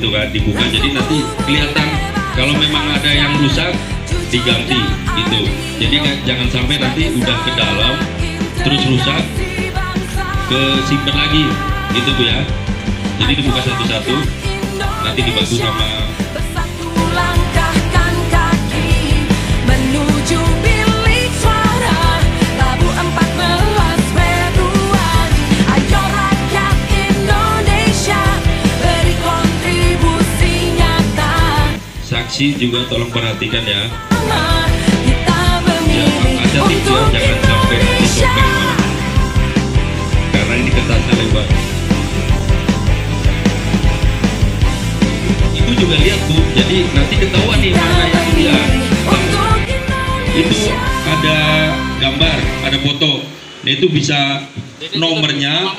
gitu kan dibuka. Jadi nanti kelihatan kalau memang ada yang rusak diganti gitu. Jadi nggak jangan sampai nanti udah ke dalam terus rusak ke simpen lagi gitu bu ya. Jadi dibuka satu-satu nanti dibantu sama saksi juga tolong perhatikan ya. Kita memilih Ya, ada tips ya, jangan sampai nanti Indonesia sobek. karena ini kertasnya lebar itu juga lihat bu. Jadi nanti ketahuan nih mana yang dia. itu ada gambar ada foto. Nah, itu bisa nomornya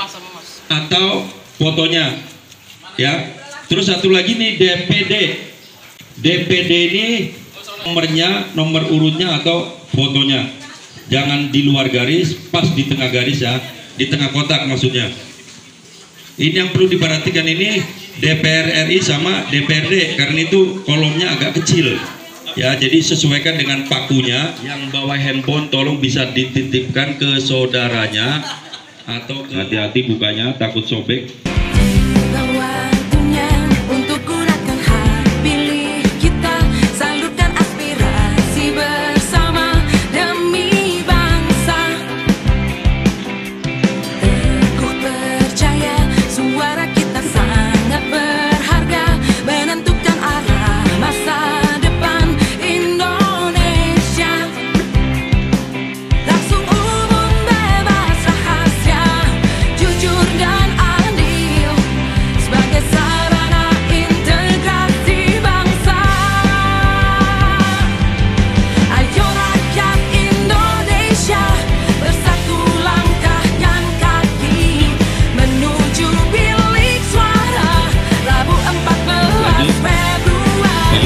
atau fotonya. Ya. Terus satu lagi nih DPD DPD ini nomornya nomor urutnya atau fotonya. Jangan di luar garis pas di tengah garis ya. Di tengah kotak maksudnya. Ini yang perlu diperhatikan ini DPR RI sama DPRD karena itu kolomnya agak kecil. Ya jadi sesuaikan dengan pakunya. Yang bawa handphone tolong bisa dititipkan ke saudaranya atau hati-hati bukanya takut sobek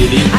City.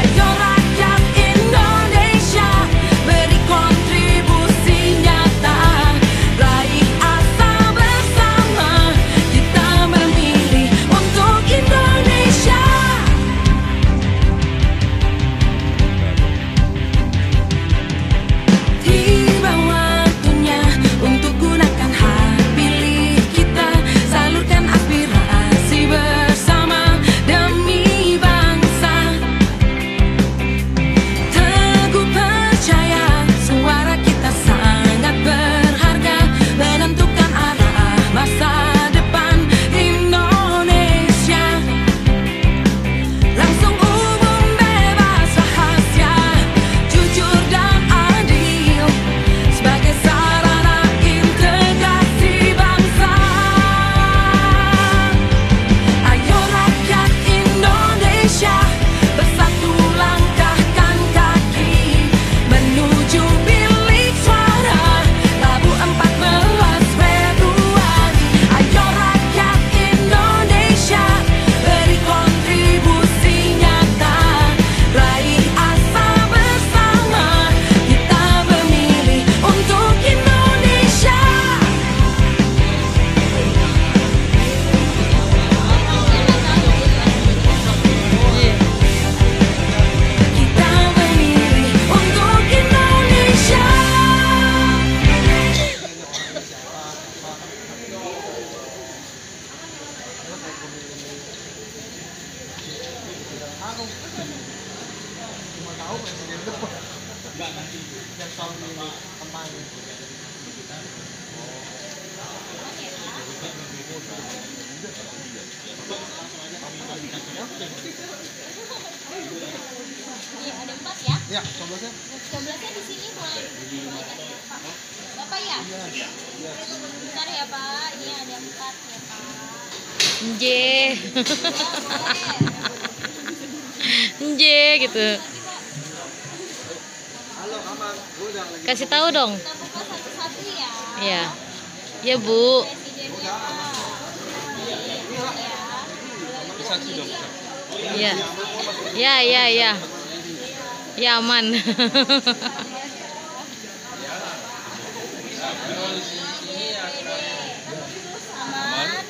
Ya? Bentar ya Pak, ini ada empat ya Pak. Nje. Nje gitu. Kasih tahu dong. Kita buka satu-satu ya. Iya. Ya, Bu. Iya. Ya, ya, ya. Ya aman. Selamat.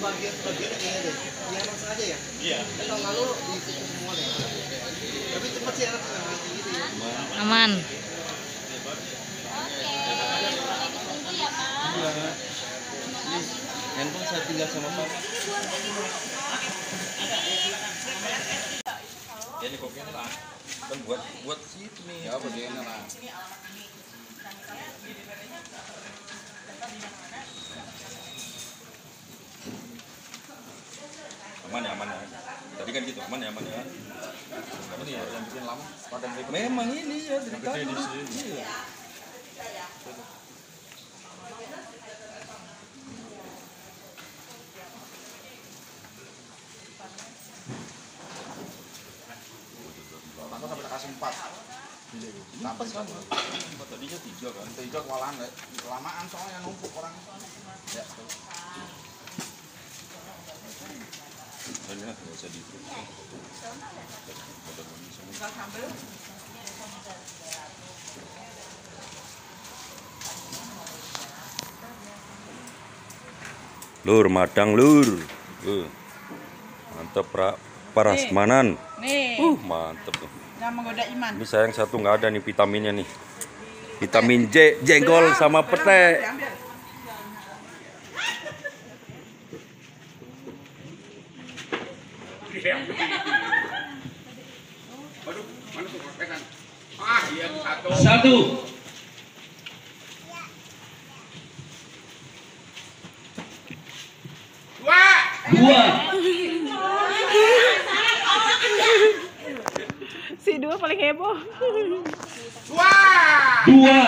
Sebagian sebagian kayaknya deh. Yang emang sengaja ya? Iya. Tahun lalu di situ semua deh. Tapi cepat sih anak nggak kayak gitu ya. Aman. Oke, boleh ditunggu ya Pak. Handphone saya tinggal sama Pak. Ya ini kopinya lah. Kan buat buat situ nih. Ya begini lah. Aman ya, aman ya. Tadi kan gitu, aman ya, aman ya. Ini ya yang bikin lama. Padang Memang ini ya dari tadi. Iya. Tanpa sampai kasih empat. Apa sih kamu? Tadinya tiga kan. Tiga kewalahan deh. Kelamaan soalnya numpuk orang. Ya. Kan nggak usah di. Lur, madang lur. Uh. Mantep pra, parasmanan. Nih, Uh, mantep tuh. Yang menggoda iman. Ini sayang satu nggak ada nih vitaminnya nih. Vitamin J, jengkol sama pete. Satu. Dua. Dua paling heboh. Dua.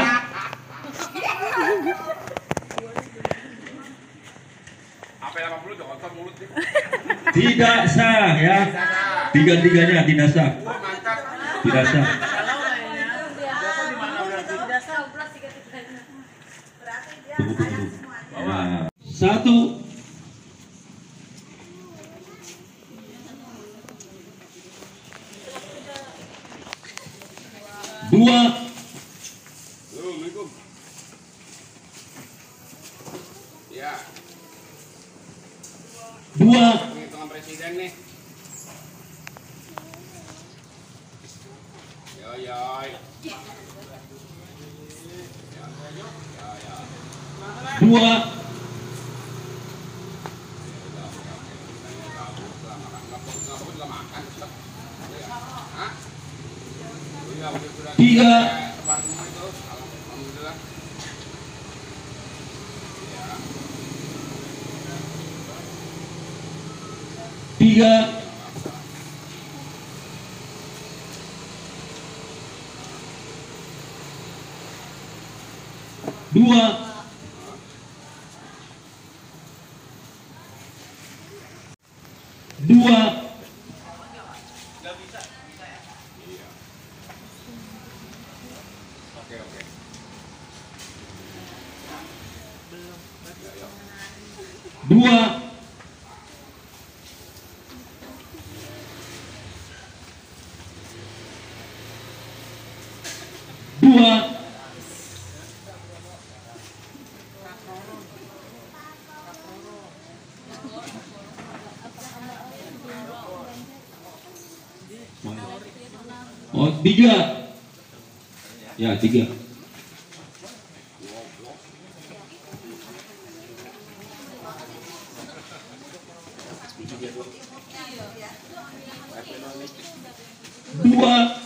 Tidak sah ya. Tiga-tiganya tidak sah. Tidak sah. Tunggu, tunggu. Nah, satu. Dua. Ya, Dua. presiden nih. Dua. juga makan. Hah? Iya, udah udah. Tiga. Tiga. Dua. Dua. Dua. Oh, tiga. Ya, tiga. Dua.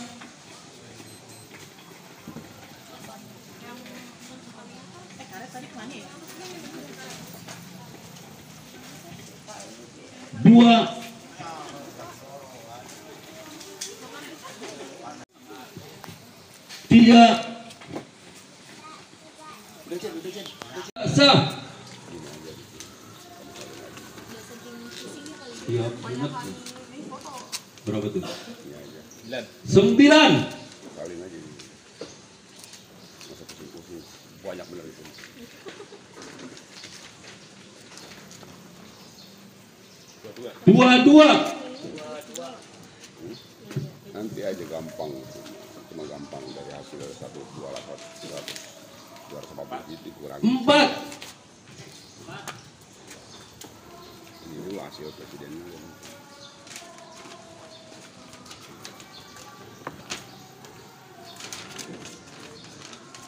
Dua. Tiga. Sah. Berapa tuh? Sembilan. Banyak bener itu. Dua dua. Nanti aja gampang. mah gampang dari hasil satu dua ratus dua ratus Empat. Hasil presidennya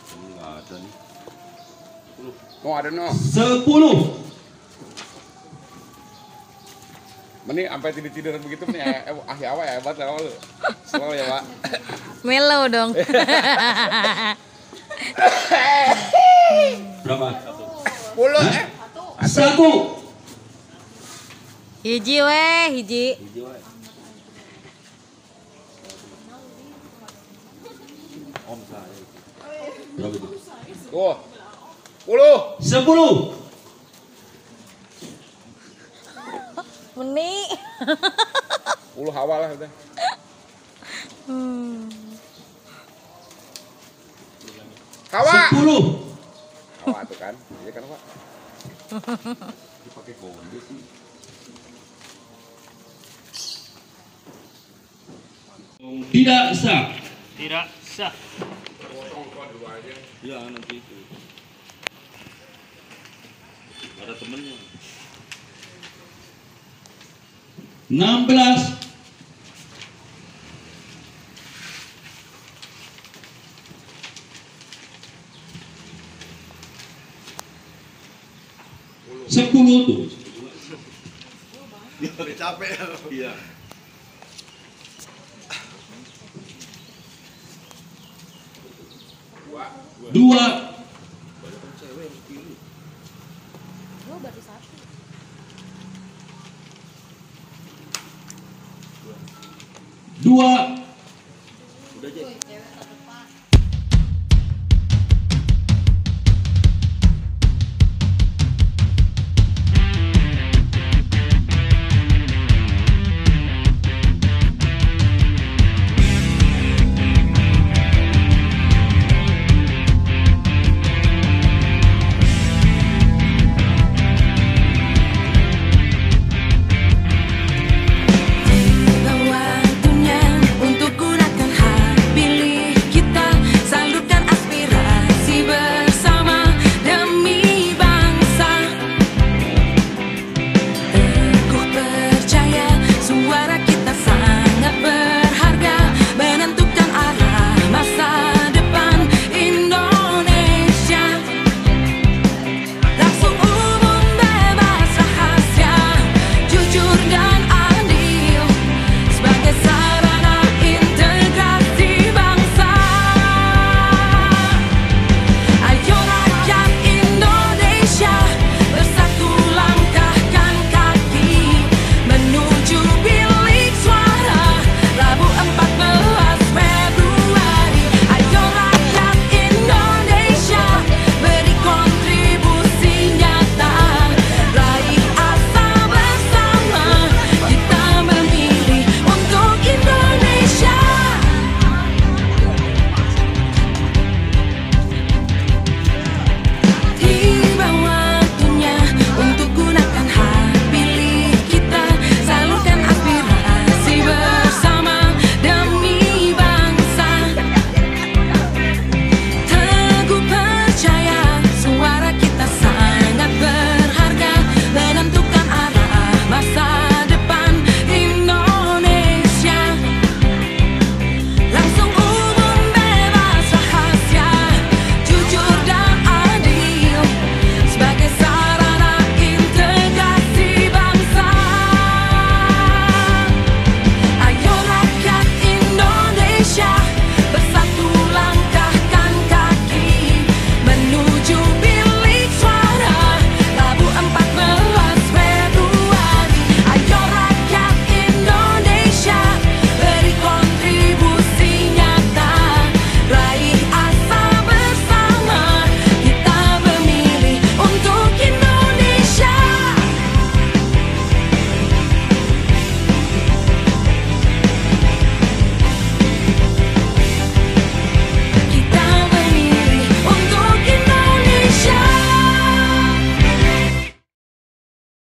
Ini nggak ada nih. oh ada no Sepuluh. Meni sampai tidur tidur begitu nih eh, ah ya ya hebat ya lu selalu ya pak Melo dong. Berapa? puluh eh Satu. Hiji weh, hiji. Berapa itu? tuh puluh Sepuluh. Meni. puluh awal lah udah Hmm. kawa Sepuluh. kawa tuh kan iya kan pak Pakai konde sih. Tidak sah. Tidak sah. Ya nanti itu. Ada temennya. 16 Sepuluh tuh. Udah capek. Iya. Dua. Dua.